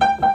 Bye.